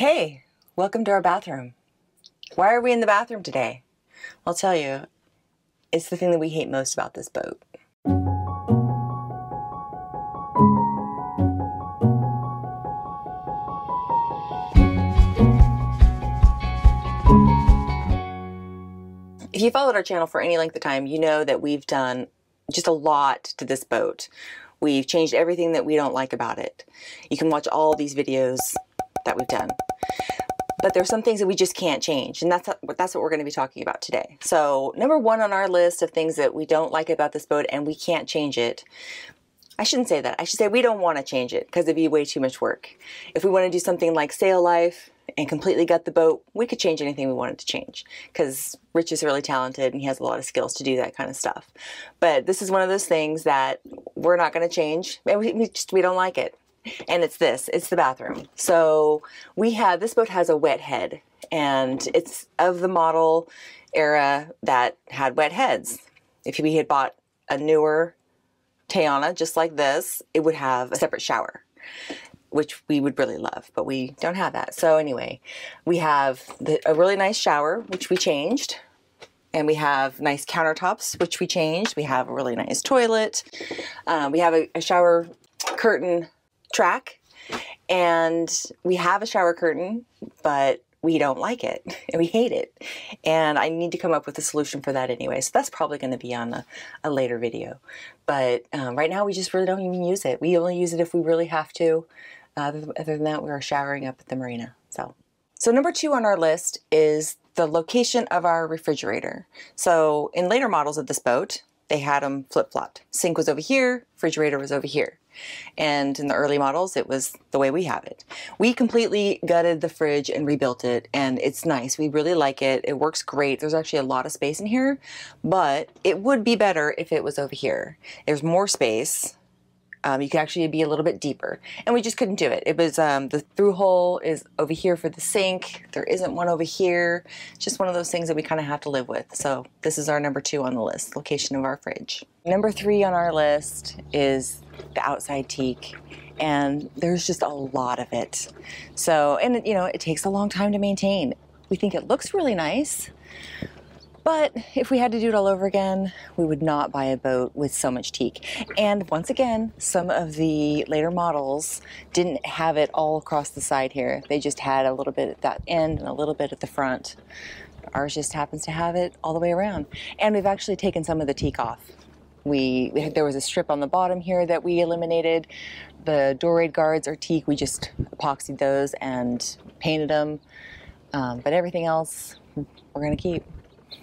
Hey, welcome to our bathroom. Why are we in the bathroom today? I'll tell you, it's the thing that we hate most about this boat. If you followed our channel for any length of time, you know that we've done just a lot to this boat. We've changed everything that we don't like about it. You can watch all these videos that we've done. But there's some things that we just can't change, and that's that's what we're going to be talking about today. So, number one on our list of things that we don't like about this boat and we can't change it. I shouldn't say that. I should say we don't want to change it because it'd be way too much work. If we want to do something like sail life and completely gut the boat, we could change anything we wanted to change because Rich is really talented and he has a lot of skills to do that kind of stuff. But this is one of those things that we're not going to change. We, we just we don't like it and it's this it's the bathroom. So we have this boat has a wet head and it's of the model era that had wet heads. If we had bought a newer Tayana just like this it would have a separate shower which we would really love but we don't have that. So anyway we have the, a really nice shower which we changed and we have nice countertops which we changed. We have a really nice toilet. Um, we have a, a shower curtain track and we have a shower curtain, but we don't like it and we hate it. And I need to come up with a solution for that anyway. So that's probably going to be on a, a later video. But um, right now we just really don't even use it. We only use it if we really have to. Uh, other than that, we are showering up at the marina. So, so number two on our list is the location of our refrigerator. So in later models of this boat, they had them flip-flopped. Sink was over here, refrigerator was over here. And in the early models, it was the way we have it. We completely gutted the fridge and rebuilt it, and it's nice. We really like it. It works great. There's actually a lot of space in here, but it would be better if it was over here. There's more space. Um, you could actually be a little bit deeper, and we just couldn't do it. It was um, the through hole is over here for the sink. There isn't one over here. Just one of those things that we kind of have to live with. So this is our number two on the list, location of our fridge. Number three on our list is the outside teak and there's just a lot of it. So, and you know, it takes a long time to maintain. We think it looks really nice, but if we had to do it all over again, we would not buy a boat with so much teak. And once again, some of the later models didn't have it all across the side here. They just had a little bit at that end and a little bit at the front. Ours just happens to have it all the way around. And we've actually taken some of the teak off. We, there was a strip on the bottom here that we eliminated. The Dorade guards are teak. We just epoxied those and painted them. Um, but everything else we're going to keep.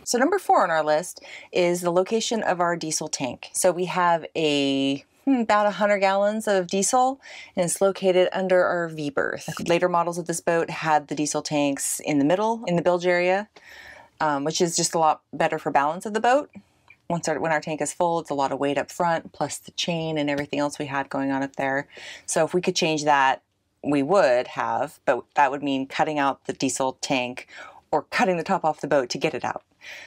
So number four on our list is the location of our diesel tank. So we have a hmm, about 100 gallons of diesel and it's located under our V-berth. Later models of this boat had the diesel tanks in the middle in the bilge area, um, which is just a lot better for balance of the boat once our, when our tank is full, it's a lot of weight up front, plus the chain and everything else we had going on up there. So if we could change that, we would have, but that would mean cutting out the diesel tank or cutting the top off the boat to get it out.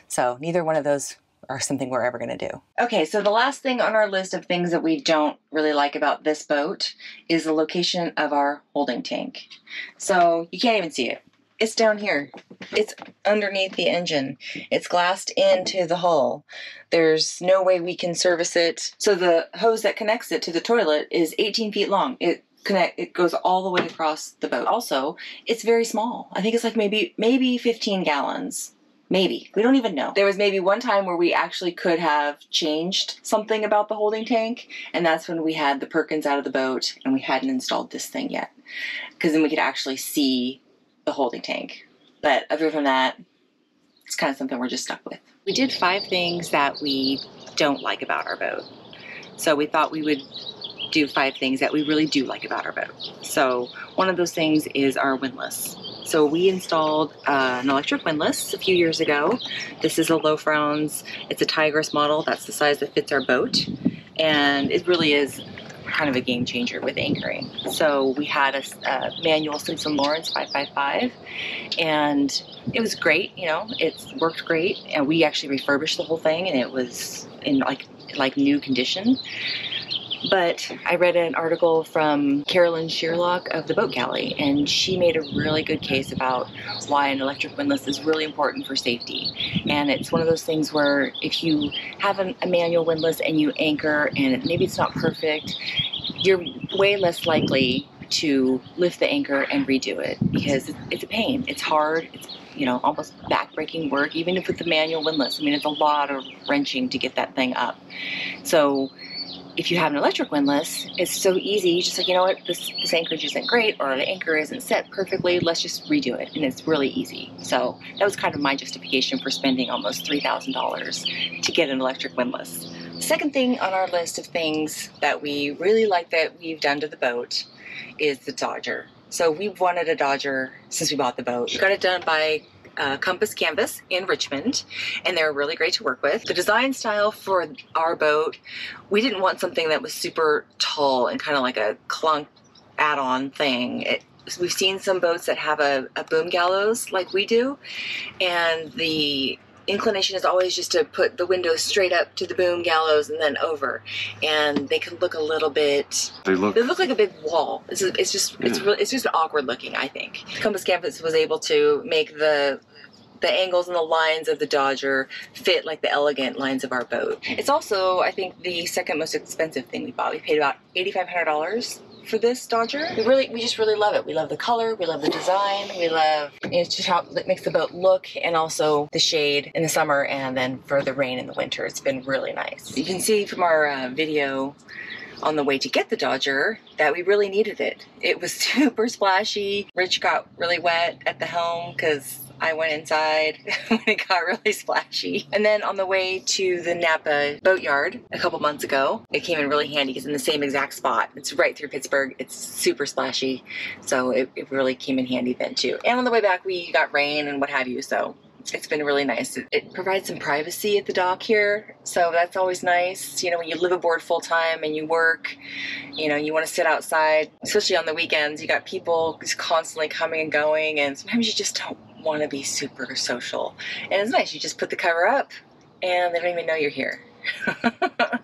So neither one of those are something we're ever going to do. Okay, so the last thing on our list of things that we don't really like about this boat is the location of our holding tank. So you can't even see it. It's down here. It's underneath the engine. It's glassed into the hull. There's no way we can service it. So the hose that connects it to the toilet is 18 feet long. It connect it goes all the way across the boat. Also, it's very small. I think it's like maybe maybe 15 gallons. Maybe. We don't even know. There was maybe one time where we actually could have changed something about the holding tank, and that's when we had the Perkins out of the boat and we hadn't installed this thing yet. Because then we could actually see the holding tank. But other than that, it's kind of something we're just stuck with. We did five things that we don't like about our boat. So we thought we would do five things that we really do like about our boat. So one of those things is our windlass. So we installed uh, an electric windlass a few years ago. This is a Lofrans. It's a Tigres model. That's the size that fits our boat. And it really is kind of a game changer with anchoring. So we had a, a manual Simpson Lawrence 555 and it was great, you know, it worked great and we actually refurbished the whole thing and it was in like like new condition. But I read an article from Carolyn Shearlock of the Boat Galley, and she made a really good case about why an electric windlass is really important for safety. And it's one of those things where if you have an, a manual windlass and you anchor and maybe it's not perfect, you're way less likely to lift the anchor and redo it because it's a pain. It's hard. It's you know almost backbreaking work, even if with the manual windlass. I mean, it's a lot of wrenching to get that thing up. So if you have an electric windlass, it's so easy. You just like, you know what, this, this anchorage isn't great or the anchor isn't set perfectly. Let's just redo it. And it's really easy. So that was kind of my justification for spending almost $3,000 to get an electric windlass. Second thing on our list of things that we really like that we've done to the boat is the Dodger. So we've wanted a Dodger since we bought the boat. We got it done by uh, Compass Canvas in Richmond, and they're really great to work with. The design style for our boat, we didn't want something that was super tall and kind of like a clunk add-on thing. It, we've seen some boats that have a, a boom gallows like we do, and the inclination is always just to put the windows straight up to the boom gallows and then over, and they can look a little bit. They look. They look like a big wall. It's, it's just it's really it's just awkward looking. I think Compass Canvas was able to make the the angles and the lines of the Dodger fit like the elegant lines of our boat. It's also, I think, the second most expensive thing we bought. We paid about eighty five hundred dollars for this Dodger. We really, we just really love it. We love the color. We love the design. We love you know, it's just how it makes the boat look, and also the shade in the summer, and then for the rain in the winter. It's been really nice. You can see from our uh, video on the way to get the Dodger that we really needed it. It was super splashy. Rich got really wet at the helm because I went inside when it got really splashy. And then on the way to the Napa boatyard a couple months ago, it came in really handy because in the same exact spot. It's right through Pittsburg. It's super splashy. So it, it really came in handy then too. And on the way back, we got rain and what have you. So it's been really nice. It, it provides some privacy at the dock here, so that's always nice. You know, when you live aboard full time and you work, you know, you want to sit outside, especially on the weekends. You got people just constantly coming and going, and sometimes you just don't want to be super social. And it's nice. You just put the cover up, and they don't even know you're here.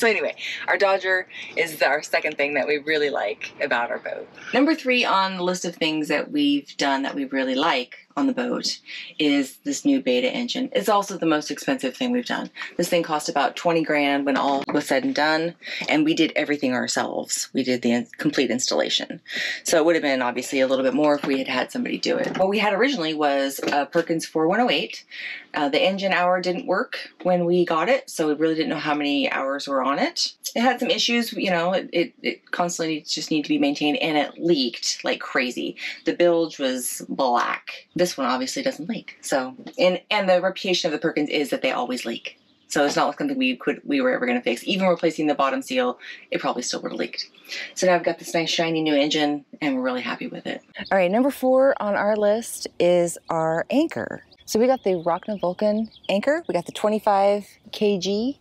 So anyway, our Dodger is our second thing that we really like about our boat. Number three on the list of things that we've done that we really like on the boat is this new Beta engine. It's also the most expensive thing we've done. This thing cost about 20 grand when all was said and done, and we did everything ourselves. We did the complete installation. So it would have been obviously a little bit more if we had had somebody do it. What we had originally was a Perkins 4108. Uh, the engine hour didn't work when we got it, so we really didn't know how many hours were on it. It had some issues, you know, it, it, it constantly just needed to be maintained and it leaked like crazy. The bilge was black. This one obviously doesn't leak. So, and, and the reputation of the Perkins is that they always leak. So it's not like something we could we were ever going to fix. Even replacing the bottom seal, it probably still would have leaked. So now I've got this nice shiny new engine, and we're really happy with it. All right, number four on our list is our anchor. So we got the Rockna Vulcan anchor. We got the 25 kg,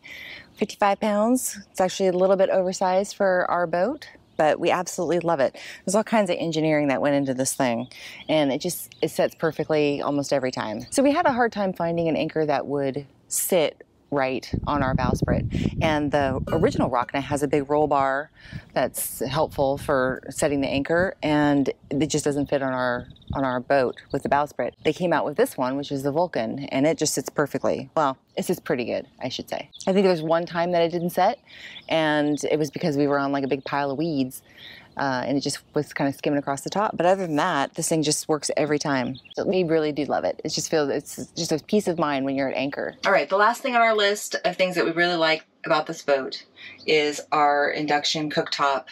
55 pounds. It's actually a little bit oversized for our boat, but we absolutely love it. There's all kinds of engineering that went into this thing, and it just it sets perfectly almost every time. So we had a hard time finding an anchor that would sit right on our bowsprit. And the original Rockna has a big roll bar that's helpful for setting the anchor, and it just doesn't fit on our on our boat with the bowsprit. They came out with this one, which is the Vulcan, and it just sits perfectly. Well, it sits pretty good, I should say. I think there was one time that it didn't set, and it was because we were on like a big pile of weeds. Uh, and it just was kind of skimming across the top. But other than that, this thing just works every time. So we really do love it. It just feels it's just a peace of mind when you're at anchor. All right, the last thing on our list of things that we really like about this boat is our induction cooktop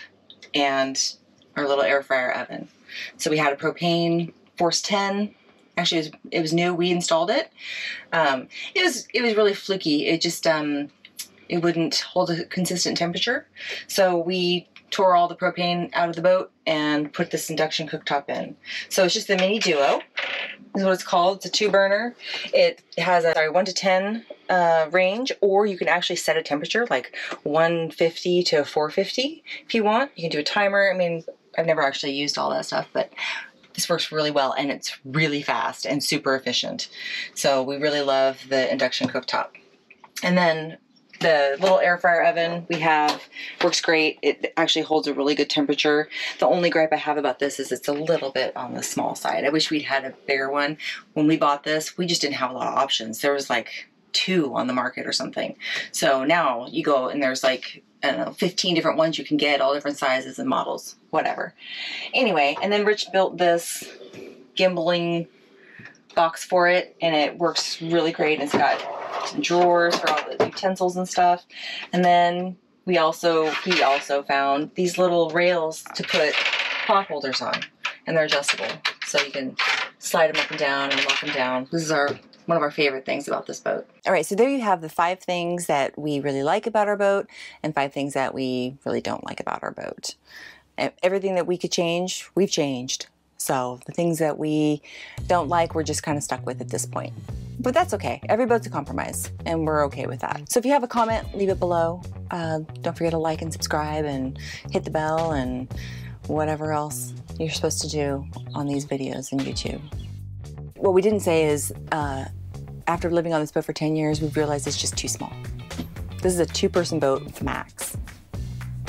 and our little air fryer oven. So we had a propane Force 10. Actually, it was, it was new. We installed it. Um, it was it was really fluky. It just um, it wouldn't hold a consistent temperature. So we tore all the propane out of the boat and put this induction cooktop in. So it's just the mini duo is what it's called. It's a two burner. It has a sorry one to ten uh, range, or you can actually set a temperature like 150 to 450 if you want. You can do a timer. I mean, I've never actually used all that stuff, but this works really well and it's really fast and super efficient. So we really love the induction cooktop. And then the little air fryer oven we have works great. It actually holds a really good temperature. The only gripe I have about this is it's a little bit on the small side. I wish we'd had a bigger one. When we bought this, we just didn't have a lot of options. There was like two on the market or something. So now you go and there's like I don't know, 15 different ones you can get, all different sizes and models, whatever. Anyway, and then Rich built this gimbaling box for it, and it works really great. It's got drawers for all the utensils and stuff. And then we also, he also found these little rails to put pot holders on, and they're adjustable. So you can slide them up and down and lock them down. This is our one of our favorite things about this boat. All right, so there you have the five things that we really like about our boat and five things that we really don't like about our boat. Everything that we could change, we've changed. So the things that we don't like, we're just kind of stuck with at this point. But that's okay. Every boat's a compromise, and we're okay with that. So if you have a comment, leave it below. Uh, don't forget to like and subscribe and hit the bell and whatever else you're supposed to do on these videos in YouTube. What we didn't say is uh, after living on this boat for 10 years, we've realized it's just too small. This is a two person boat with max.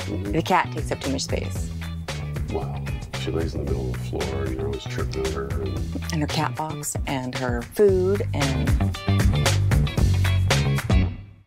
The cat takes up too much space. Wow. She lays in the middle of the floor, you're always tripping over her. And her cat box, and her food, and